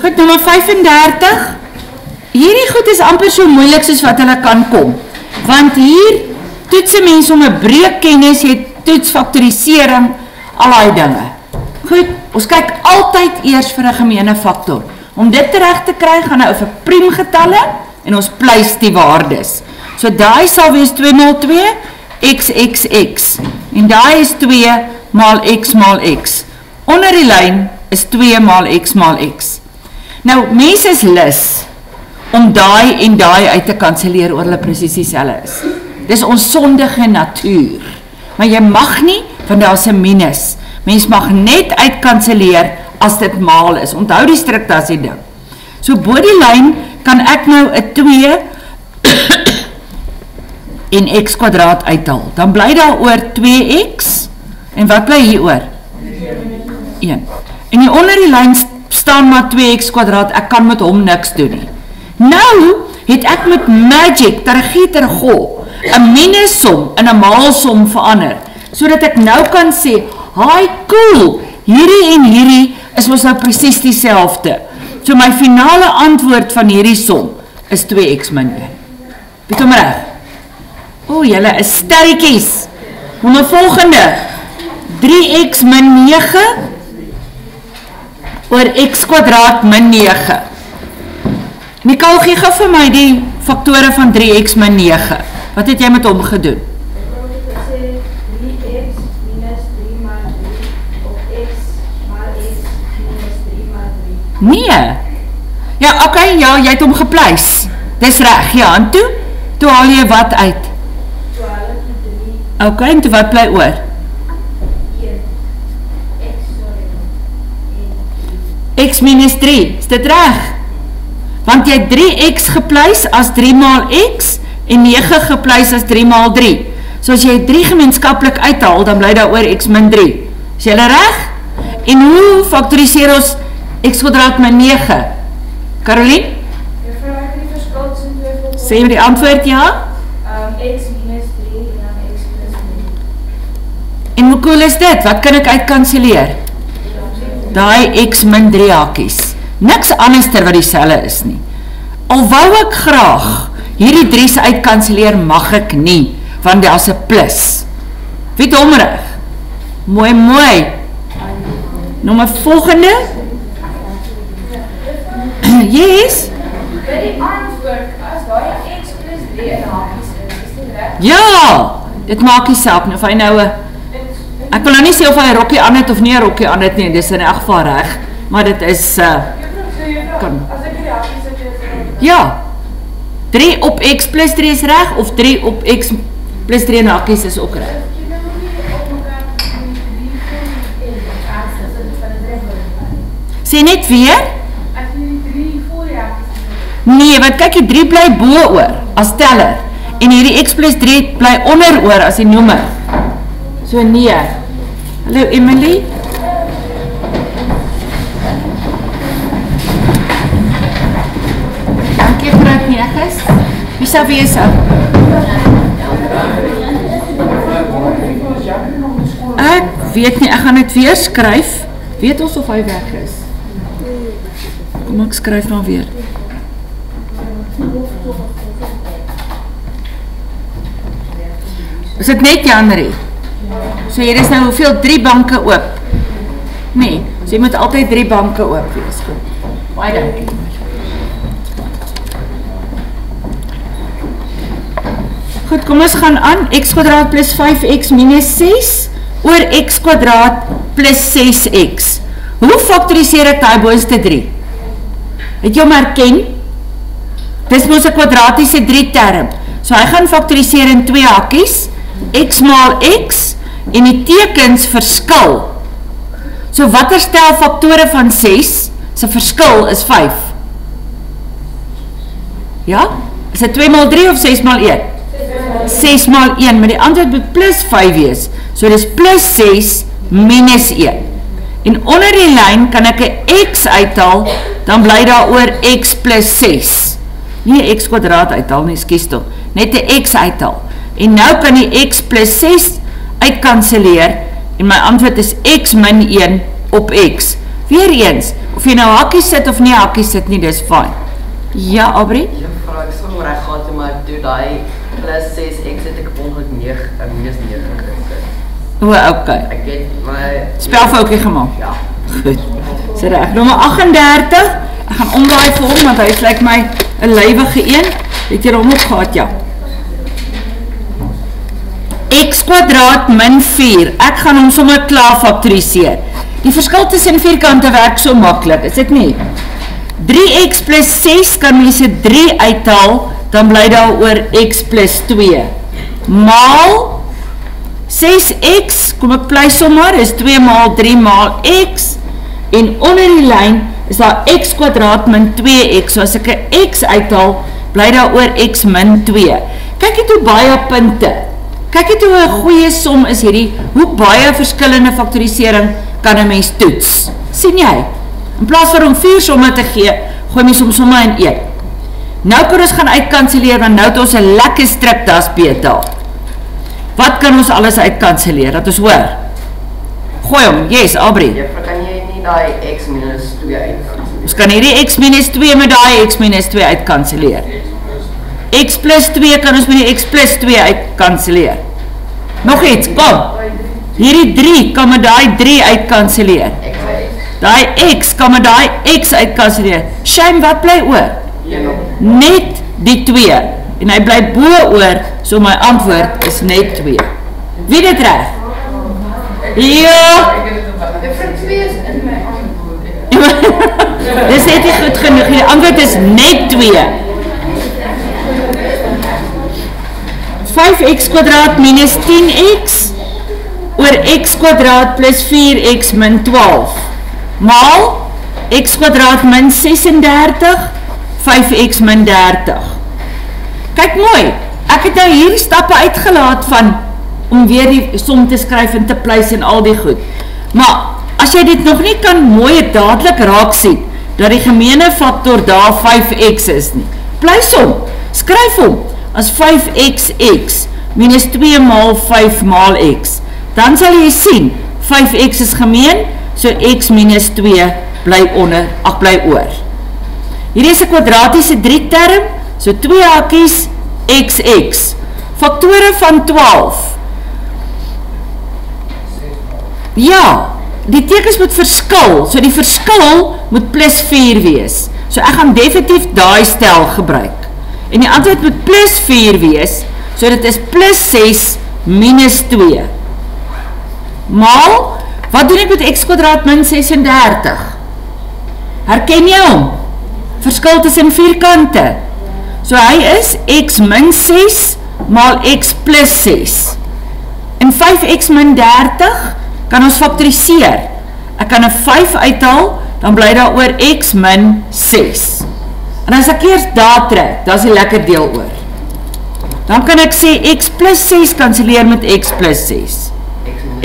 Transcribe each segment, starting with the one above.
Goed, nummer 35. Hierdie goed is amper so moeilik soos wat hulle kan kom. Want hier toets 'n mens om 'n breekkennis, jy toets faktorisering, al daai dinge. Goed, ons kyk altyd eers vir 'n gemeene faktor. Om dit reg te kry, gaan nou vir priemgetalle en ons pleis die waardes. So daai sal wees 2 maal 2 xxx en daai is 2 maal x maal x. Onder die lyn is 2 maal x maal x. Nou, mense is lus om daai en daai uit te kanselleer oor hulle presies dieselfde is. Dis ons sondige natuur. Maar jy mag nie want daar's 'n minus. Mens mag net uitkanselleer as dit maal is. Onthou die striktasie ding. So bo die lyn kan ek nou 'n 2 en x kwadraat uithaal. Dan bly daar oor 2x en wat bly hier oor? 1. En hier onder die lyn staan maar 2x kwadraat. Ek kan met hom niks doen nie. Nou het ek met magic tergieter go 'n minusom in 'n maalsom verander sodat ek nou kan sê, "Haai, cool. Hierdie en hierdie is mos nou presies dieselfde." So my finale antwoord van hierdie som is 2x min 1. Weet hom reg? O, julle is sterretjies. Nommer volgende. 3x min 9 oor x kwadraat min 9. Nicole, gee gou vir my die faktore van 3x min 9. Wat het jy met hom gedoen? Nee. Ja, oké, okay, ja, jy het hom gepleis. Dis reg. Ja, en toe? Toe haal jy wat uit? 12 en 3. Oké, okay, en toe wat bly oor? 1 x sorry en x minus 3, is dit reg? Want jy het 3x gepleis as 3 maal x en 9 gepleis as 3 maal 3. So as jy 3 gemeenskaplik uithaal, dan bly daar oor x min 3. Is jy reg? En hoe faktoriseer ons x kwadraat min 9? Caroline, Juffrou, ek het die verskil tussen twee volgorde. sê jy die antwoord ja? Um, x minus 3 en dan x plus 3. En hoe cool is dit? Wat kan ek uitkanselleer? Daai x min 3 hakies. Niks anders ter wat dieselfde is nie. Al wou ek graag hierdie 3's uitkanselleer, mag ek nie, want daar's 'n plus. Wie reg? Mooi mooi. Nommer volgende. yes. By die antwoord, as daai x plus 3 in hakies is, is dit reg? Ja, dit maak nie saak nie of hy nou 'n Ek wil nou nie sê of hy 'n rokkie aan het of nie 'n rokkie aan het nie, dis in elk geval reg, maar dit is uh Kan. Ja. 3 op x plus 3 is reg of 3 op x plus 3 in hakkies is ook reg. Sê net weer? As jy die drie voor die hakies sit, Nee, want kyk die 3 bly bo oor as teller en hierdie x plus 3 bly onder oor as die noemer. So nee. Hallo Emily. Dankie vrou Negus. Wie sou wees? Ek weet nie, ek gaan dit weer skryf. Weet ons of hy weg is? Kom ek skryf maar weer. Is dit net Janrie? So hier is nou hoeveel 3 banke oop. Nee, so jy moet altyd 3 banke oop wees. Goed. Baie dankie. Goed, kom ons gaan aan. x kwadraat plus 5x minus 6 oor x kwadraat plus 6x. Hoe faktoriseer ek daai boonste 3? Het jy hom herken? Dis mos 'n kwadratiese 3 term. So hy gaan faktoriseer in twee hakkies, x maal x en die tekens verskil. So watter stel faktore van 6 se verskil is 5? Ja? Is dit 2 maal 3 of 6 maal 1? 6 maal 1, maar die antwoord moet plus 5 wees. So dis plus 6 minus 1. En onder die lyn kan ek 'n x uithaal, dan bly daar oor x plus 6. Nie 'n x kwadraat uithaal nie, skus tog. Net 'n x uithaal. En nou kan die x plus 6 uitkanselleer en my antwoord is x min 1 op x. Weereens, of jy nou hakkie sit of nie hakkie sit nie, dis fyn. Ja, Aubrey? Juffrou, ek sal reg gehad het, maar toe daai plus 6x het ek ongeluk 9 en minus 9 gesit. O, okay. Ek het my Spelfoutjie gemaak. Ja. Goed. Dis reg. Nommer 38. Ek gaan omdraai vir hom want hy is lyk my 'n lywige een. Het jy hom ook gehad, ja? X kwadraat min 4. Ek gaan hom sommer klaar faktoriseer. Die verskil tussen vierkante werk so maklik, is dit nie? 3x plus 6 kan mense 3 uithaal, dan bly daar oor x plus 2. Maal 6x, kom ek plei sommer, is 2 maal 3 maal x, en onder die lijn is daar x kwadraat min 2x, so as ek een x uithaal, bly daar oor x min 2. Kyk het hoe baie punte, kyk het hoe een goeie som is hierdie, hoe baie verskillende faktorisering kan een mens toets. Sien jy? In plaas van om 4 somme te gee, gooi mens om somme in 1. Nou kan ons gaan uitkanseleer, want nou het ons een lekker strikte as beta. Wat kan ons alles uitkanseleer, dat ons hoor? Gooi hom, yes, Aubrey. Juffrou, kan jy nie daai x minus 2 uitkans? Ons kan hierdie x minus 2 met die x minus 2 uitkanseleer. X plus 2 kan ons met die x plus 2 uitkanseleer. Nog iets, kom. Hierdie 3 kan met die 3 uitkanseleer. X is Die x kan met die x uitkanseleer. Shame, wat bly oor? 1 op Net die 2. En hy bly boe oor, so my antwoord is net 2. Wie dit reg? Ja! Juffrou 2 is in my antwoord. Dis net nie goed genoeg. Die antwoord is net 2. 5x kwadraat minus 10x oor x kwadraat plus 4x min 12 maal x kwadraat min 36 5x min 30 kyk mooi ek het nou hier stappe uitgelaat van om weer die som te skryf en te pleis en al die goed. Maar as jy dit nog nie kan mooi dadelijk raak sien dat die gemeene factor daar 5x is nie pleis hom, skryf hom as 5xx minus 2 maal 5 maal x dan sal jy sien, 5x is gemeen, so x minus 2 bly onder, ach bly oor. Hier is een kwadratiese 3 term, so 2 hakies, xx. Faktore van 12. Ja, die tekens moet verskil, so die verskil moet plus 4 wees. So ek gaan definitief die stel gebruik. En die antwoord moet plus 4 wees, so dit is plus 6 minus 2 maal, wat doen ek met x kwadraat min 36? Herken jy hom? Verskil tussen vierkante. So hy is x min 6 maal x plus 6. En 5x min 30 kan ons faktoriseer. Ek kan een 5 uithaal, dan bly daar oor x min 6. En as ek eers daar trek, dan is die lekker deel oor. Dan kan ek sê x plus 6 kanseleer met x plus 6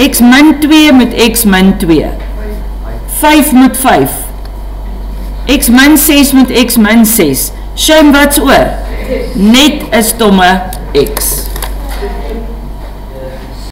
x min 2 met x min 2 5 met 5 x min 6 met x min 6 Shame wat's oor? Net een stomme x